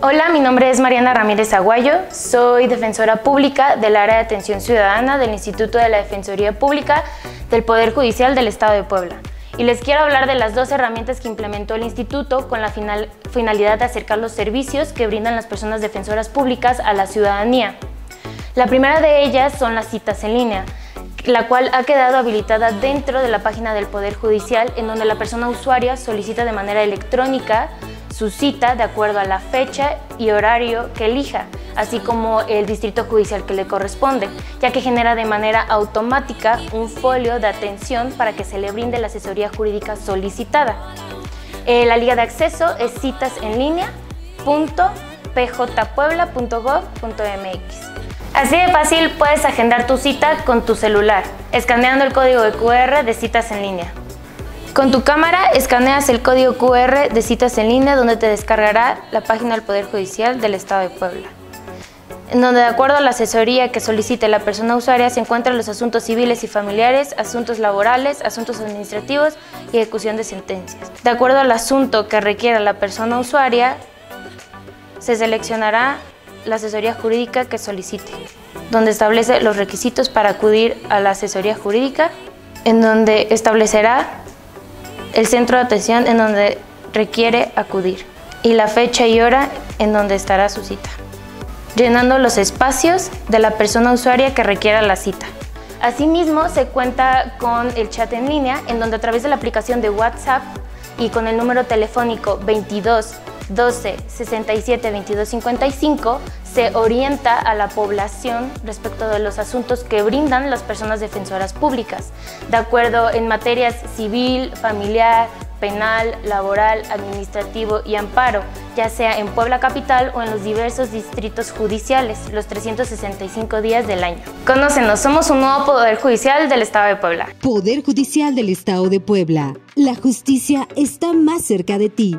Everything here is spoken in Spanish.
Hola, mi nombre es Mariana Ramírez Aguayo, soy defensora pública del área de atención ciudadana del Instituto de la Defensoría Pública del Poder Judicial del Estado de Puebla. Y les quiero hablar de las dos herramientas que implementó el instituto con la finalidad de acercar los servicios que brindan las personas defensoras públicas a la ciudadanía. La primera de ellas son las citas en línea, la cual ha quedado habilitada dentro de la página del Poder Judicial en donde la persona usuaria solicita de manera electrónica su cita de acuerdo a la fecha y horario que elija, así como el distrito judicial que le corresponde, ya que genera de manera automática un folio de atención para que se le brinde la asesoría jurídica solicitada. Eh, la liga de acceso es citas en línea Así de fácil puedes agendar tu cita con tu celular, escaneando el código de QR de citas en línea. Con tu cámara escaneas el código QR de citas en línea donde te descargará la página del Poder Judicial del Estado de Puebla, en donde de acuerdo a la asesoría que solicite la persona usuaria se encuentran los asuntos civiles y familiares, asuntos laborales, asuntos administrativos y ejecución de sentencias. De acuerdo al asunto que requiera la persona usuaria, se seleccionará la asesoría jurídica que solicite, donde establece los requisitos para acudir a la asesoría jurídica, en donde establecerá el centro de atención en donde requiere acudir y la fecha y hora en donde estará su cita, llenando los espacios de la persona usuaria que requiera la cita. Asimismo, se cuenta con el chat en línea, en donde a través de la aplicación de WhatsApp y con el número telefónico 22 12 67 22 55 se orienta a la población respecto de los asuntos que brindan las personas defensoras públicas, de acuerdo en materias civil, familiar, penal, laboral, administrativo y amparo, ya sea en Puebla Capital o en los diversos distritos judiciales, los 365 días del año. Conócenos, somos un nuevo Poder Judicial del Estado de Puebla. Poder Judicial del Estado de Puebla. La justicia está más cerca de ti.